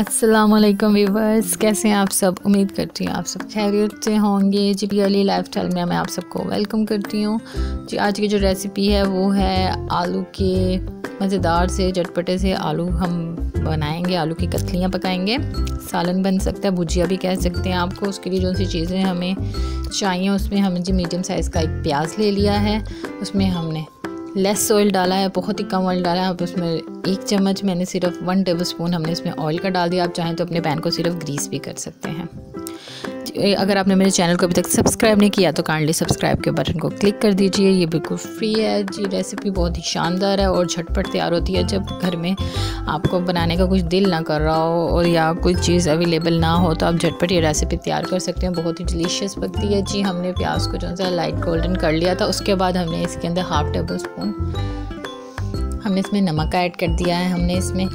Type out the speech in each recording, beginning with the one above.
अस्सलाम वालेकुम व्यूवर्स कैसे हैं आप सब? उम्मीद करती हूँ आप सब खैरियत से होंगे। जी अली लाइफ स्टाइल में मैं आप सबको वेलकम करती हूँ। जी, आज की जो रेसिपी है, वो है आलू के मज़ेदार से चटपटे से आलू हम बनाएँगे। आलू की कतलियाँ पकाएँगे। सालन बन सकता है, भुजिया भी कह सकते हैं आपको। उसके लिए जो सी चीज़ें हमें चाहिए, उसमें हमने जी मीडियम साइज़ का एक प्याज ले लिया है। उसमें हमने लेस ऑयल डाला है, बहुत ही कम ऑयल डाला है। आप उसमें एक चम्मच मैंने सिर्फ़ वन टेबल स्पून हमने इसमें ऑयल का डाल दिया। आप चाहें तो अपने पैन को सिर्फ़ ग्रीस भी कर सकते हैं। अगर आपने मेरे चैनल को अभी तक सब्सक्राइब नहीं किया तो काइंडली सब्सक्राइब के बटन को क्लिक कर दीजिए। ये बिल्कुल फ्री है। जी रेसिपी बहुत ही शानदार है और झटपट तैयार होती है। जब घर में आपको बनाने का कुछ दिल ना कर रहा हो और या कोई चीज़ अवेलेबल ना हो तो आप झटपट ये रेसिपी तैयार कर सकते हैं। बहुत ही डिलीशियस बनती है। जी, हमने प्याज को जो है लाइट गोल्डन कर लिया था। उसके बाद हमने इसके अंदर हाफ़ टेबल स्पून हमने इसमें नमक ऐड कर दिया है। हमने इसमें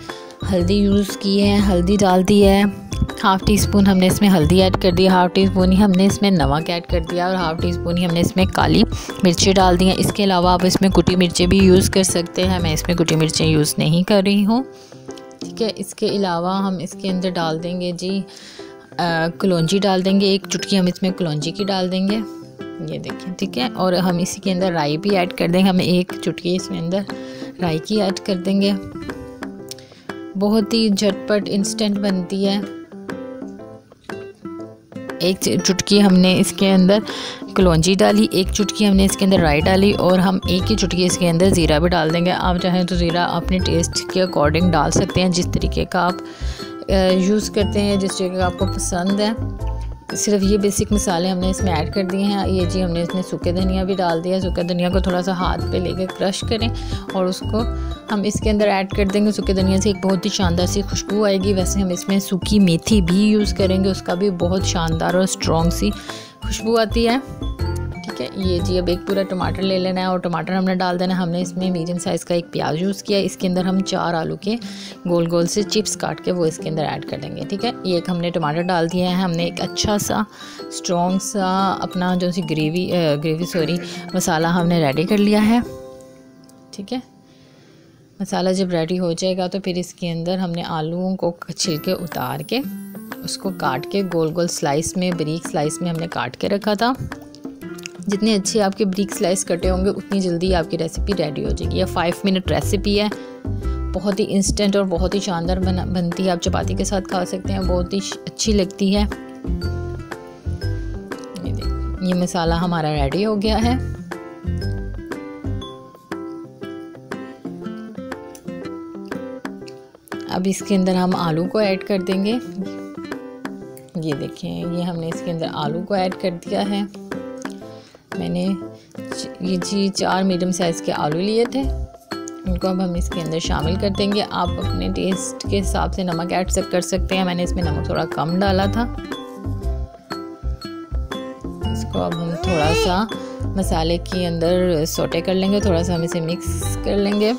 हल्दी यूज़ की है। हल्दी डाल दी है। हाफ़ टी स्पून हमने इसमें हल्दी ऐड कर दी हाफ़ टी स्पून ही हमने इसमें नमक ऐड कर दिया और हाफ़ टी स्पून ही हमने इसमें काली मिर्ची डाल दी हैं। इसके अलावा आप इसमें कुटी मिर्चें भी यूज़ कर सकते हैं। मैं इसमें कुटी मिर्चें यूज़ नहीं कर रही हूँ। ठीक है, इसके अलावा हम इसके अंदर डाल देंगे जी कलौजी डाल देंगे। एक चुटकी हम इसमें कलौजी की डाल देंगे। ये देखें ठीक है, और हम इसी के अंदर राई भी ऐड कर देंगे। हम एक चुटकी इसमें अंदर राई की ऐड कर देंगे। बहुत ही झटपट इंस्टेंट बनती है। एक चुटकी हमने इसके अंदर कलौजी डाली, एक चुटकी हमने इसके अंदर राई डाली और हम एक ही चुटकी इसके अंदर ज़ीरा भी डाल देंगे। आप चाहें तो ज़ीरा अपने टेस्ट के अकॉर्डिंग डाल सकते हैं, जिस तरीके का आप यूज़ करते हैं, जिस तरीके का आपको पसंद है। सिर्फ़ ये बेसिक मसाले हमने इसमें ऐड कर दिए हैं। ये जी हमने इसमें सूखे धनिया भी डाल दिया। सूखे धनिया को थोड़ा सा हाथ पे लेके क्रश करें और उसको हम इसके अंदर ऐड कर देंगे। सूखे धनिया से एक बहुत ही शानदार सी खुशबू आएगी। वैसे हम इसमें सूखी मेथी भी यूज़ करेंगे। उसका भी बहुत शानदार और स्ट्रॉन्ग सी खुशबू आती है। ठीक है, ये जी, अब एक पूरा टमाटर ले लेना है और टमाटर हमने डाल देना हमने इसमें मीडियम साइज़ का एक प्याज यूज़ किया इसके अंदर हम चार आलू के गोल गोल से चिप्स काट के वो इसके अंदर ऐड कर देंगे ठीक है? ये एक हमने टमाटर डाल दिया है। हमने एक अच्छा सा स्ट्रॉन्ग सा अपना जो सी ग्रेवी ग्रेवी सॉरी मसाला हमने रेडी कर लिया है, ठीक है? मसाला जब रेडी हो जाएगा तो फिर इसके अंदर हमने आलूओं को छिलके उतार के उसको काट के गोल गोल स्लाइस में, बरीक स्लाइस में हमने काट के रखा था। जितने अच्छे आपके ब्रिक स्लाइस कटे होंगे, उतनी जल्दी आपकी रेसिपी रेडी हो जाएगी। यह फाइव मिनट रेसिपी है। बहुत ही इंस्टेंट और बहुत ही शानदार बना, बनती है। आप चपाती के साथ खा सकते हैं। बहुत ही अच्छी लगती है। ये मसाला हमारा रेडी हो गया है। अब इसके अंदर हम आलू को ऐड कर देंगे। ये देखें ये हमने इसके अंदर आलू को ऐड कर दिया है। मैंने ये जी चार मीडियम साइज़ के आलू लिए थे। उनको अब हम इसके अंदर शामिल कर देंगे। आप अपने टेस्ट के हिसाब से नमक ऐड कर सकते हैं। मैंने इसमें नमक थोड़ा कम डाला था। इसको अब हम थोड़ा सा मसाले के अंदर सोटे कर लेंगे। थोड़ा सा हम इसे मिक्स कर लेंगे।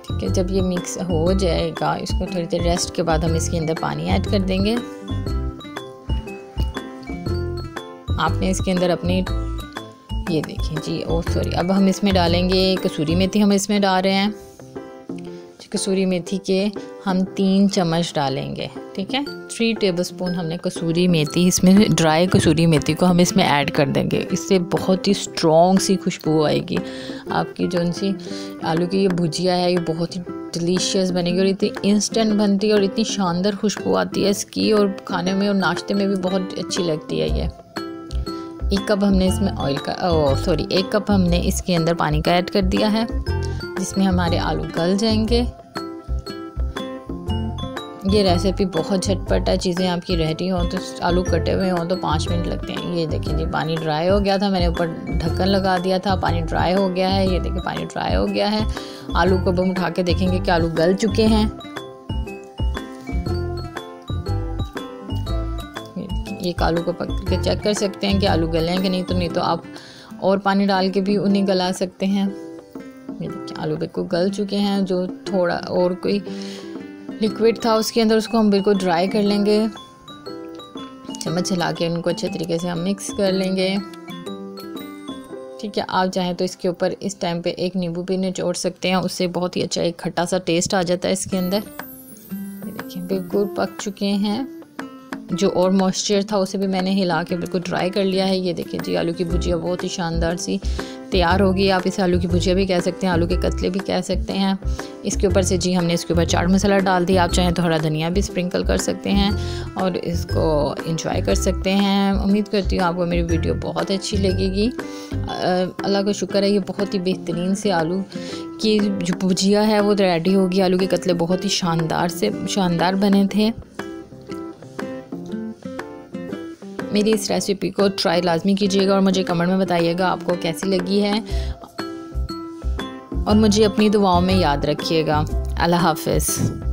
ठीक है, जब ये मिक्स हो जाएगा, इसको थोड़ी देर रेस्ट के बाद हम इसके अंदर पानी ऐड कर देंगे। आपने इसके अंदर अपनी, ये देखें जी ओ सॉरी अब हम इसमें डालेंगे कसूरी मेथी, हम इसमें डाल रहे हैं। कसूरी मेथी के हम तीन चम्मच डालेंगे, ठीक है? थ्री टेबल स्पून हमने कसूरी मेथी, इसमें ड्राई कसूरी मेथी को हम इसमें ऐड कर देंगे। इससे बहुत ही स्ट्रॉन्ग सी खुशबू आएगी। आपकी जो सी आलू की ये भुजिया है, ये बहुत ही डिलीशियस बनेगी और इतनी इंस्टेंट बनती है और इतनी शानदार खुशबू आती है इसकी और खाने में और नाश्ते में भी बहुत अच्छी लगती है ये। एक कप हमने इसमें ऑयल का सॉरी एक कप हमने इसके अंदर पानी का ऐड कर दिया है, जिसमें हमारे आलू गल जाएँगे। ये रेसिपी बहुत झटपट है, चीज़ें आपकी रेडी हों तो आलू कटे हुए हों तो पाँच मिनट लगते हैं। ये देखिए जी, पानी ड्राई हो गया था, मैंने ऊपर ढक्कन लगा दिया था, पानी ड्राई हो गया है, ये देखिए पानी ड्राई हो गया है। आलू को अब हम उठा के देखेंगे कि आलू गल चुके हैं। एक आलू को पक के चेक कर सकते हैं कि आलू गले हैं कि नहीं तो नहीं तो आप और पानी डाल के भी उन्हें गला सकते हैं। ये देखिए, आलू बिल्कुल गल चुके हैं, जो थोड़ा और कोई लिक्विड था उसके अंदर, उसको हम बिल्कुल ड्राई कर लेंगे। चम्मच हिला के उनको अच्छे तरीके से हम मिक्स कर लेंगे। ठीक है, आप चाहें तो इसके ऊपर इस टाइम पे एक नींबू भी निचोड़ सकते हैं, उससे बहुत ही अच्छा एक खट्टा सा टेस्ट आ जाता है इसके अंदर। देखिए, बिल्कुल पक चुके हैं। जो और मॉइस्चर था, उसे भी मैंने हिला के बिल्कुल ड्राई कर लिया है। ये देखिए जी, आलू की भुजिया बहुत ही शानदार सी तैयार होगी। आप इसे आलू की भुजिया भी कह सकते हैं, आलू के कतले भी कह सकते हैं। इसके ऊपर से जी, हमने इसके ऊपर चाट मसाला डाल दिया। आप चाहें तो हरा धनिया भी स्प्रिंकल कर सकते हैं और इसको इंजॉय कर सकते हैं। उम्मीद करती हूँ आपको मेरी वीडियो बहुत अच्छी लगेगी। अल्लाह का शुक्र है, ये बहुत ही बेहतरीन से आलू की जो भुजिया है, वो रेडी होगी। आलू के कतले बहुत ही शानदार से, शानदार बने थे। मेरी इस रेसिपी को ट्राई लाजमी कीजिएगा और मुझे कमेंट में बताइएगा आपको कैसी लगी है। और मुझे अपनी दुआओं में याद रखिएगा। अल्लाह हाफिज़।